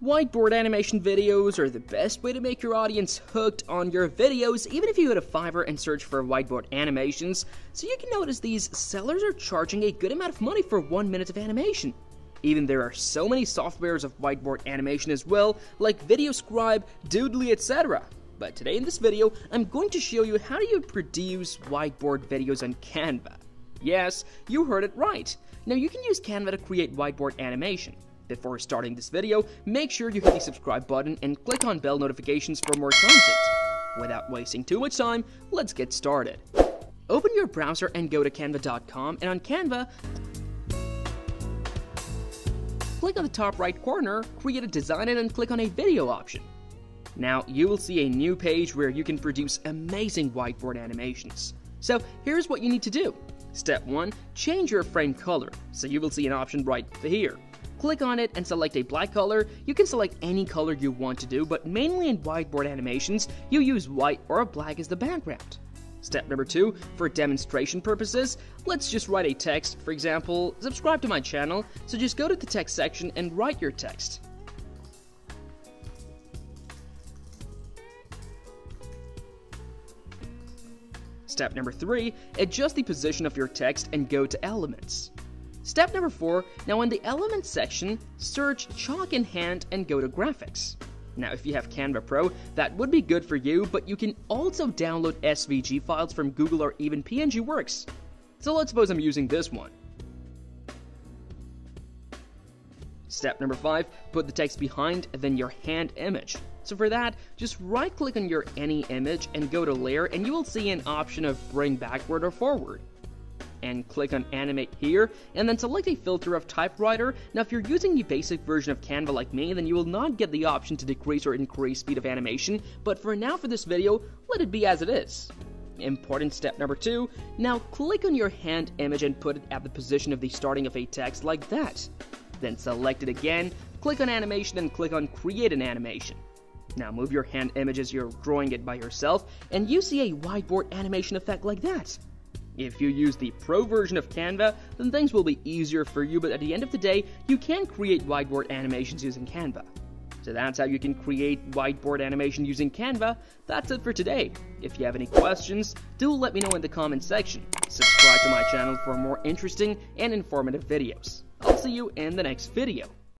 Whiteboard animation videos are the best way to make your audience hooked on your videos, even if you go to Fiverr and search for whiteboard animations. So you can notice these sellers are charging a good amount of money for one minute of animation. Even there are so many softwares of whiteboard animation as well, like VideoScribe, Doodly, etc. But today in this video, I'm going to show you how do you produce whiteboard videos on Canva. Yes, you heard it right. Now you can use Canva to create whiteboard animation. Before starting this video, make sure you hit the subscribe button and click on bell notifications for more content. Without wasting too much time, let's get started. Open your browser and go to canva.com and on Canva, click on the top right corner, create a design and then click on a video option. Now, you will see a new page where you can produce amazing whiteboard animations. So, here's what you need to do. Step 1. Change your frame color. So you will see an option right here. Click on it and select a black color. You can select any color you want to do, but mainly in whiteboard animations, you use white or black as the background. Step number two, for demonstration purposes, let's just write a text. For example, subscribe to my channel, so just go to the text section and write your text. Step number three, adjust the position of your text and go to Elements. Step number 4, now in the Elements section, search Chalk in Hand and go to Graphics. Now if you have Canva Pro, that would be good for you, but you can also download SVG files from Google or even PNG Works. So let's suppose I'm using this one. Step number 5, put the text behind then your hand image. So for that, just right click on your any image and go to layer and you will see an option of bring backward or forward and click on animate here, and then select a filter of typewriter. Now if you're using the basic version of Canva like me, then you will not get the option to decrease or increase speed of animation, but for now for this video, let it be as it is. Important step number two, now click on your hand image and put it at the position of the starting of a text like that. Then select it again, click on animation and click on create an animation. Now move your hand image as you're drawing it by yourself, and you see a whiteboard animation effect like that. If you use the Pro version of Canva, then things will be easier for you, but at the end of the day, you can create whiteboard animations using Canva. So that's how you can create whiteboard animation using Canva. That's it for today. If you have any questions, do let me know in the comment section. Subscribe to my channel for more interesting and informative videos. I'll see you in the next video.